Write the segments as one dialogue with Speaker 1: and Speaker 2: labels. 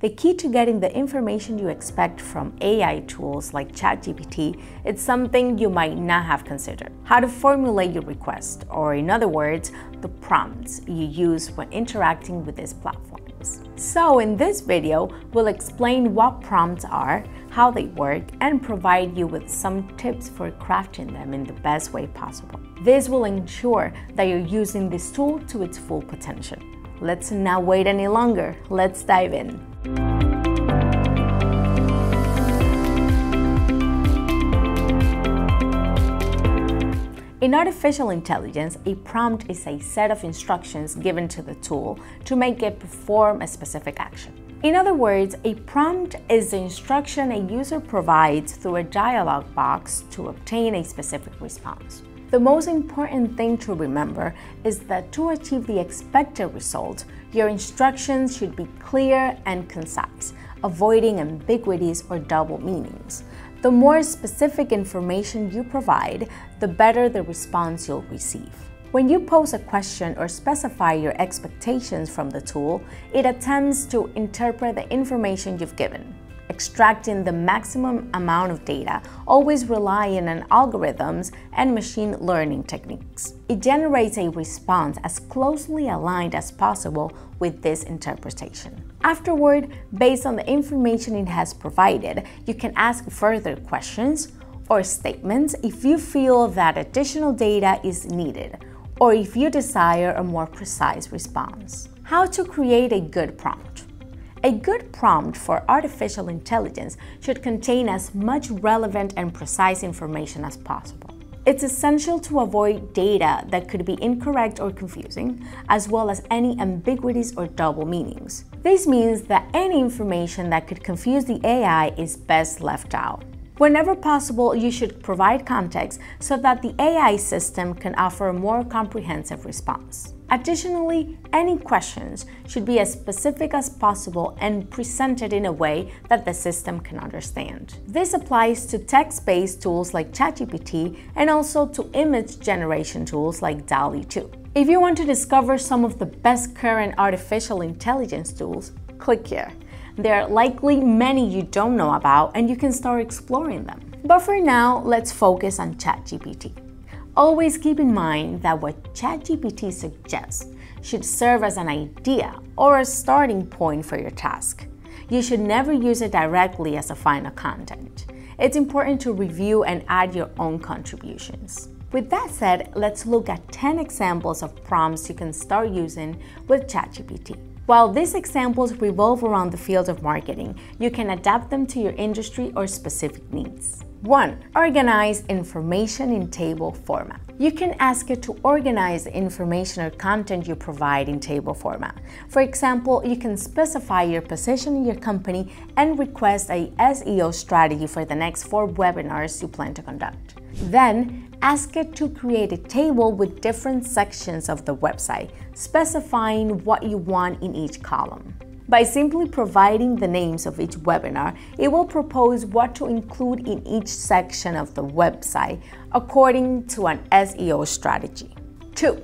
Speaker 1: The key to getting the information you expect from AI tools like ChatGPT is something you might not have considered. How to formulate your request, or in other words, the prompts you use when interacting with these platforms. So in this video, we'll explain what prompts are, how they work, and provide you with some tips for crafting them in the best way possible. This will ensure that you're using this tool to its full potential. Let's not wait any longer. Let's dive in. In artificial intelligence, a prompt is a set of instructions given to the tool to make it perform a specific action. In other words, a prompt is the instruction a user provides through a dialog box to obtain a specific response. The most important thing to remember is that to achieve the expected result, your instructions should be clear and concise, avoiding ambiguities or double meanings. The more specific information you provide, the better the response you'll receive. When you pose a question or specify your expectations from the tool, it attempts to interpret the information you've given. Extracting the maximum amount of data, always relying on algorithms and machine learning techniques. It generates a response as closely aligned as possible with this interpretation. Afterward, based on the information it has provided, you can ask further questions or statements if you feel that additional data is needed or if you desire a more precise response. How to create a good prompt. A good prompt for artificial intelligence should contain as much relevant and precise information as possible. It's essential to avoid data that could be incorrect or confusing, as well as any ambiguities or double meanings. This means that any information that could confuse the AI is best left out. Whenever possible, you should provide context so that the AI system can offer a more comprehensive response. Additionally, any questions should be as specific as possible and presented in a way that the system can understand. This applies to text-based tools like ChatGPT and also to image generation tools like DALL-E 2. If you want to discover some of the best current artificial intelligence tools, click here. There are likely many you don't know about and you can start exploring them. But for now, let's focus on ChatGPT. Always keep in mind that what ChatGPT suggests should serve as an idea or a starting point for your task. You should never use it directly as a final content. It's important to review and add your own contributions. With that said, let's look at 10 examples of prompts you can start using with ChatGPT. While these examples revolve around the field of marketing, you can adapt them to your industry or specific needs. 1. Organize information in table format. You can ask it to organize the information or content you provide in table format. For example, you can specify your position in your company and request a SEO strategy for the next four webinars you plan to conduct. Then, ask it to create a table with different sections of the website, specifying what you want in each column. By simply providing the names of each webinar, it will propose what to include in each section of the website according to an SEO strategy. 2.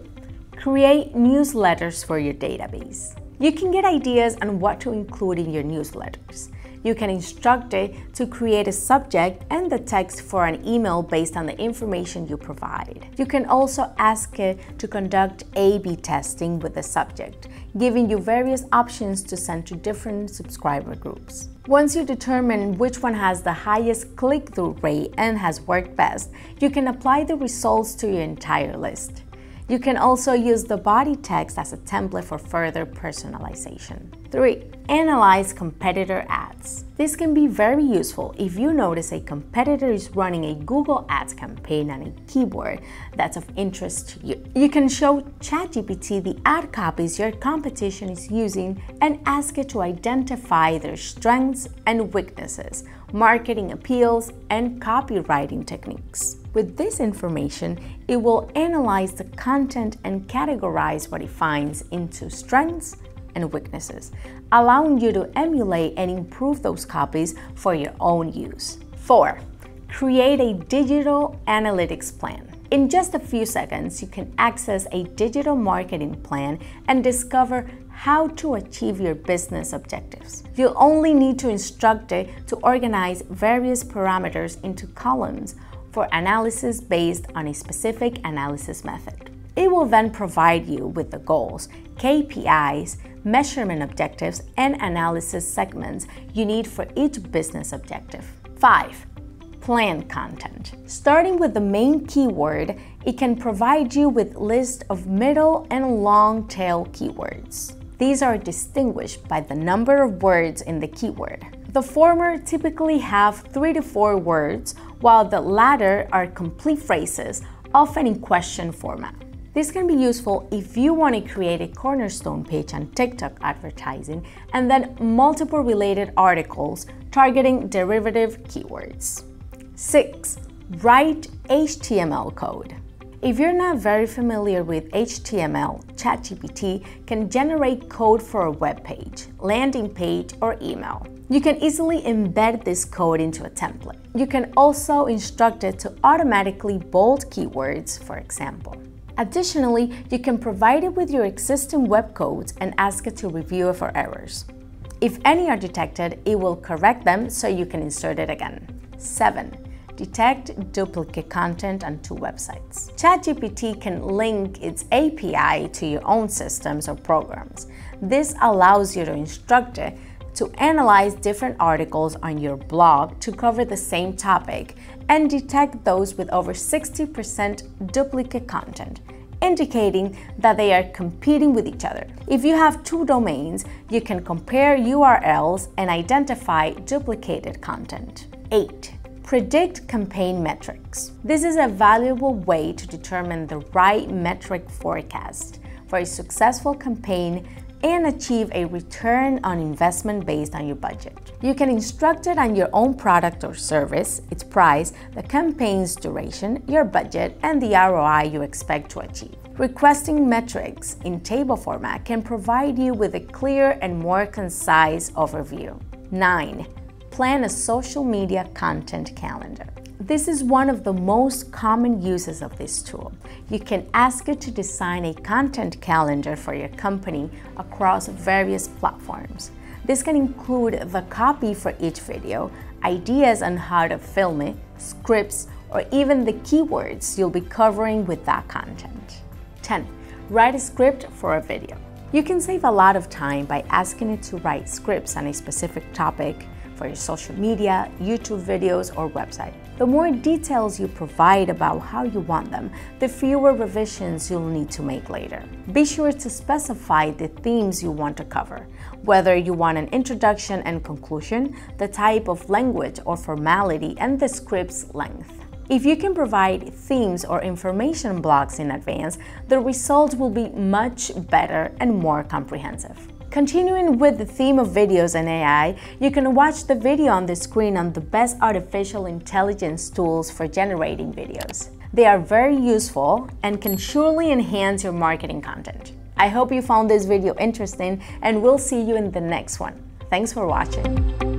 Speaker 1: Create newsletters for your database. You can get ideas on what to include in your newsletters. You can instruct it to create a subject and the text for an email based on the information you provide. You can also ask it to conduct A-B testing with the subject, giving you various options to send to different subscriber groups. Once you determine which one has the highest click-through rate and has worked best, you can apply the results to your entire list. You can also use the body text as a template for further personalization. 3. Analyze competitor ads. This can be very useful if you notice a competitor is running a Google Ads campaign on a keyword that's of interest to you. You can show ChatGPT the ad copies your competition is using and ask it to identify their strengths and weaknesses, marketing appeals, and copywriting techniques. With this information, it will analyze the content and categorize what it finds into strengths and weaknesses, allowing you to emulate and improve those copies for your own use. 4. Create a digital analytics plan. In just a few seconds, you can access a digital marketing plan and discover how to achieve your business objectives. You'll only need to instruct it to organize various parameters into columns for analysis based on a specific analysis method. It will then provide you with the goals, KPIs, measurement objectives, and analysis segments you need for each business objective. 5. Plan content. Starting with the main keyword, it can provide you with list of middle and long tail keywords. These are distinguished by the number of words in the keyword. The former typically have three to four words, while the latter are complete phrases, often in question format. This can be useful if you want to create a cornerstone page on TikTok advertising and then multiple related articles targeting derivative keywords. 6. Write HTML code. If you're not very familiar with HTML, ChatGPT can generate code for a web page, landing page, or email. You can easily embed this code into a template. You can also instruct it to automatically bold keywords, for example. Additionally, you can provide it with your existing web codes and ask it to review it for errors. If any are detected, it will correct them so you can insert it again. 7. Detect duplicate content on two websites. ChatGPT can link its API to your own systems or programs. This allows you to instruct it to analyze different articles on your blog to cover the same topic and detect those with over 60% duplicate content, indicating that they are competing with each other. If you have two domains, you can compare URLs and identify duplicated content. 8. Predict campaign metrics. This is a valuable way to determine the right metric forecast for a successful campaign and achieve a return on investment based on your budget. You can instruct it on your own product or service, its price, the campaign's duration, your budget, and the ROI you expect to achieve. Requesting metrics in table format can provide you with a clear and more concise overview. 9. Plan a social media content calendar. This is one of the most common uses of this tool. You can ask it to design a content calendar for your company across various platforms. This can include the copy for each video, ideas on how to film it, scripts, or even the keywords you'll be covering with that content. 10. Write a script for a video. You can save a lot of time by asking it to write scripts on a specific topic for your social media, YouTube videos, or website. The more details you provide about how you want them, the fewer revisions you'll need to make later. Be sure to specify the themes you want to cover, whether you want an introduction and conclusion, the type of language or formality, and the script's length. If you can provide themes or information blocks in advance, the result will be much better and more comprehensive. Continuing with the theme of videos and AI, you can watch the video on the screen on the best artificial intelligence tools for generating videos. They are very useful and can surely enhance your marketing content. I hope you found this video interesting and we'll see you in the next one. Thanks for watching.